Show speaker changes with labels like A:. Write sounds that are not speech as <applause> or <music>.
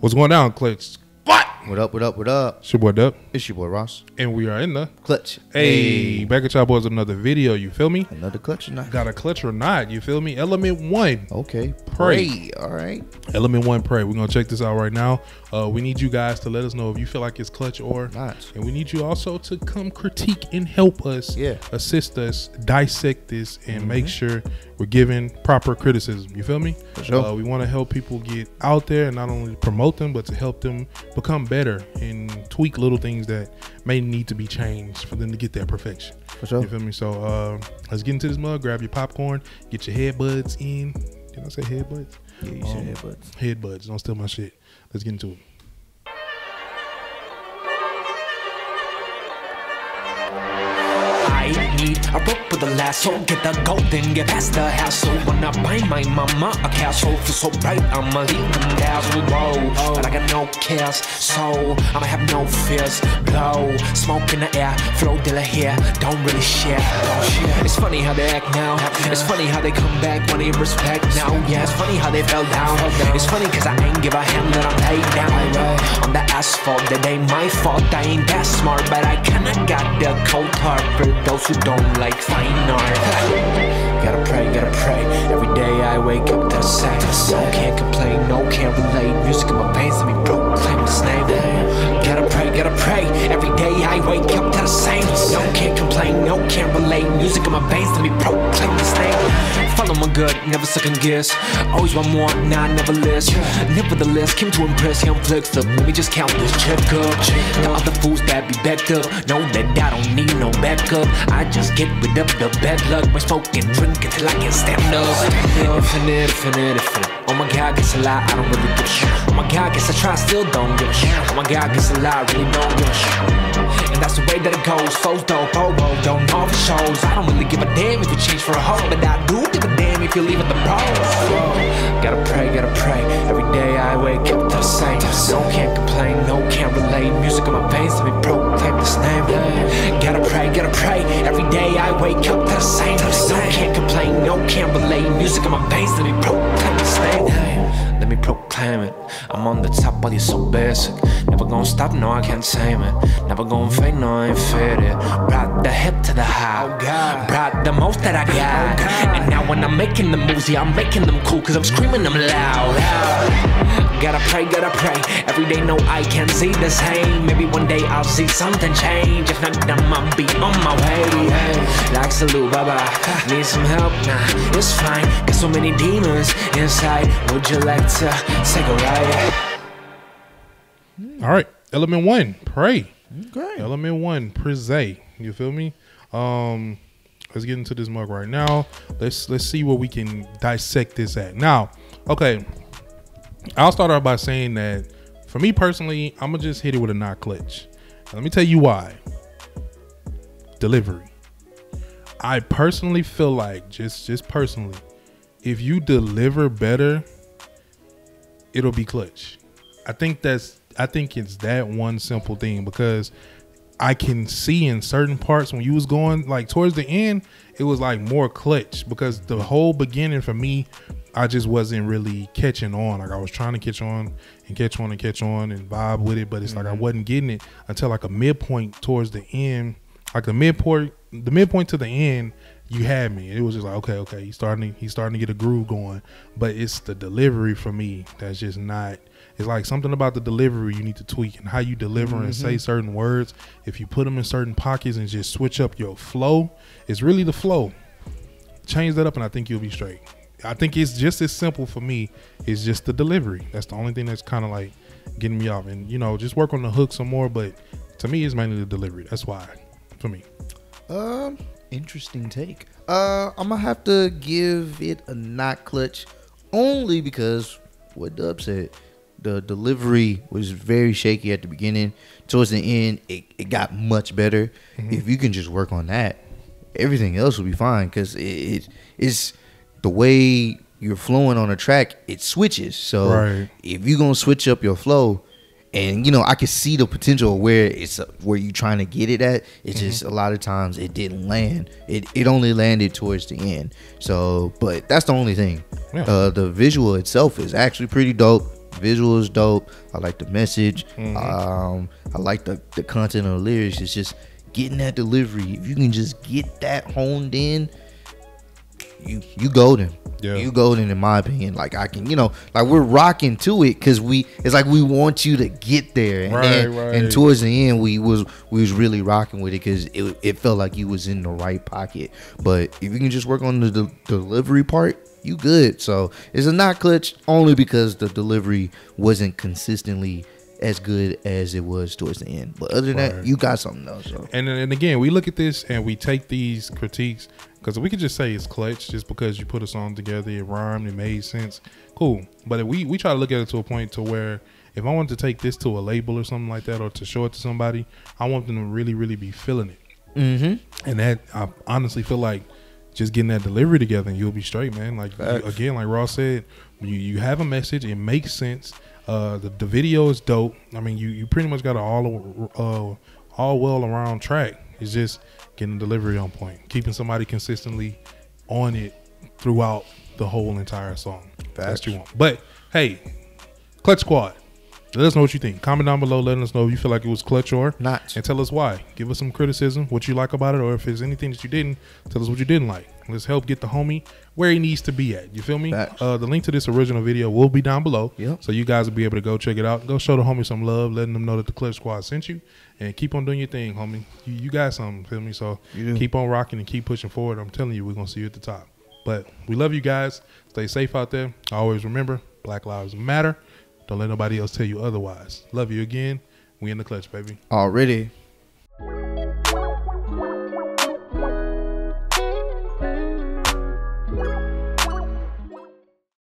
A: What's going down, Clutch? What?
B: Up? What up? What up?
A: It's your boy Dub,
B: It's your boy Ross.
A: and we are in the
B: Clutch.
A: hey, back at y'all boys with another video. You feel me?
B: Another clutch or not?
A: Got a clutch or not? You feel me? Element one,
B: Okay.
A: Pray.
B: Pray. All right.
A: Element one, pray. We're gonna check this out right now. Uh, we need you guys to let us know if you feel like it's clutch or
B: Not.
A: and we need you also to come critique and help us,
B: Yeah.
A: assist us, dissect this, and make sure we're giving proper criticism. You feel me?
B: sure.
A: Uh, we want to help people get out there and not only promote them, but to help them become better and tweak little things that may need to be changed for them to get their perfection.
B: For sure.
A: You feel me? So uh, let's get into this mug. Grab your popcorn. Get your headbuds in. Did I say headbuds?
B: Yeah, you said
A: Um,
B: headbutts.
A: Headbuds. Don't steal my shit. Let's get into it.
C: A rope with a lasso, get the gold golden, get past the hassle. When I buy my mama a castle, feel so bright, I'ma leave them dazzled. Whoa, oh. but I got no cares, so I'ma have no fears. Blow, smoke in the air, flow de la hair, don't really share. It's funny how they act now, it's funny how they come back, money and respect now. Yeah, it's funny how they fell down. It's funny cause I ain't give a hand that I'm laid down on the asphalt. That ain't my fault, I ain't that smart, but I kinda got the cold heart for those who don't like fine art. <laughs> gotta pray, gotta pray. Every day I wake up to the same. No can't complain, no can't relate. Music in my veins, let me proclaim His name. Gotta pray, gotta pray. Every day I wake up to the same. No can't complain, no can't relate. Music in my veins, let me proclaim His name. Follow my gut, never second guess. Always want more, nah, never less. Nevertheless, came to impress, young flex up. Let me just count this check up. The other fools that be backed up know that I don't need no backup. I just get rid of the bad luck by smoking, drinking till I can't stand up. Infinite, infinite, infinite. Oh my god, guess a lie, I don't really give a. Oh my god, guess I try, still don't give a. Oh my god, guess a lie, really don't give a. And that's the way that it goes. Foes oh, oh, don't know for shows. I don't really give a damn if you change for a hoe, but I do give a damn if you leave at the pros. Gotta pray, gotta pray. Every day I wake up to the same. No can't complain, no can't relate. Music in my veins, let me proclaim this name. Gotta pray. Every day I wake up to the same. No can't complain, no can't relate. Music in my veins, let me proclaim this name. Let me proclaim it. I'm on the top while you're so basic. Never gonna stop, no, I can't tame it. Never gonna fade, no, I ain't faded. Brought the hip to the high. Brought the most that I got. And now when I'm making the moves, yeah, I'm making them cool, cause I'm screaming them loud. Gotta pray, gotta pray. Every day, no, I can see the same. Maybe one day I'll see something change. If not, then I'll be on my way. Like salute, bye bye. Need some help? Nah, it's fine. Got so many demons inside. Would you like to take a ride?
A: All right, element one, pray.
B: Okay.
A: Element one, presay. You feel me? Um, let's get into this mug right now. Let's let's see what we can dissect this at. Now, okay, I'll start off by saying that for me personally, I'm gonna just hit it with a not clutch. Let me tell you why. Delivery. I personally feel like just just personally, if you deliver better, it'll be clutch. I think that's I think it's that one simple thing because I can see in certain parts when you was going like towards the end, it was like more clutch because the whole beginning for me, I just wasn't really catching on. Like I was trying to catch on and catch on and catch on and vibe with it, but it's like I mm-hmm. wasn't getting it until like a midpoint towards the end. Like the midpoint the midpoint to the end, you had me. It was just like, okay, okay, he's starting To, he's starting to get a groove going. But it's the delivery for me that's just not it's like something about the delivery you need to tweak and how you deliver and say mm-hmm. certain words. If you put them in certain pockets and just switch up your flow, it's really the flow. Change that up, and I think you'll be straight. I think it's just as simple for me. It's just the delivery. That's the only thing that's kind of like getting me off. And you know, just work on the hook some more. But to me, it's mainly the delivery. That's why for me.
B: Um, interesting take. Uh, I'm gonna have to give it a not clutch, only because what Dub said. The delivery was very shaky at the beginning. Towards the end, it, it got much better. If you can just work on that, everything else will be fine. Cause it, it it's the way you're flowing on a track. It switches. So
A: Right.
B: if you're gonna switch up your flow, and you know I could see the potential where it's where you're trying to get it at. It's just a lot of times it didn't land. It it only landed towards the end. So, but that's the only thing.
A: Yeah.
B: Uh, the visual itself is actually pretty dope. Visual is dope. I like the message. Um, I like the the content of the lyrics. It's just getting that delivery. If you can just get that honed in, you you golden.
A: Yeah.
B: You golden in my opinion. Like I can, you know, like we're rocking to it because we. It's like we want you to get there, and
A: Right,
B: then,
A: right.
B: and towards the end we was we was really rocking with it because it it felt like you was in the right pocket. But if you can just work on the de- delivery part, you good. So it's a not clutch only because the delivery wasn't consistently as good as it was towards the end. But other than
A: Right.
B: that, you got something else. So
A: And and again, we look at this and we take these critiques because we could just say it's clutch just because you put a song together, it rhymed, it made sense, cool. But if we we try to look at it to a point to where if I want to take this to a label or something like that, or to show it to somebody, I want them to really really be feeling it.
B: mm-hmm.
A: And that I honestly feel like just getting that delivery together and you'll be straight, man. Like you- again, like Ross said, you you have a message, it makes sense. Uh, the the video is dope. I mean, you you pretty much got an all uh all well around track. It's just getting delivery on point, keeping somebody consistently on it throughout the whole entire song. That's what you want. But hey, Clutch Squad. Let us know what you think. Comment down below. Let us know if you feel like it was clutch or
B: Not.
A: and tell us why. Give us some criticism, what you like about it, or if there's anything that you didn't, tell us what you didn't like. Let's help get the homie where he needs to be at. You feel me? Uh, the link to this original video will be down below.
B: Yep.
A: So you guys will be able to go check it out. Go show the homie some love, letting them know that the Clutch Squad sent you, and keep on doing your thing, homie. You, you got something, feel me? So keep on rocking and keep pushing forward. I'm telling you, we're gonna see you at the top. But we love you guys. Stay safe out there. Always remember, Black Lives Matter. Don't let nobody else tell you otherwise. Love you again. We in the clutch, baby.
B: already.